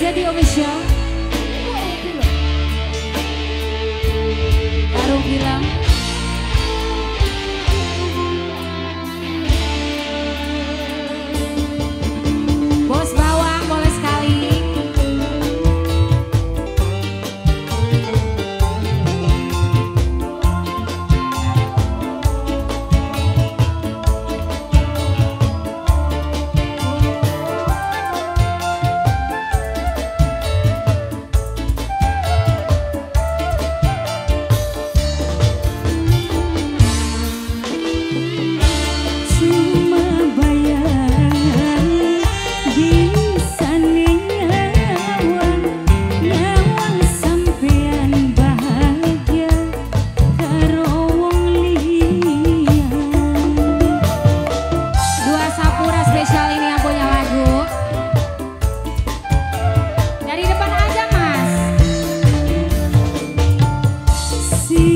Zé de Ovechão. see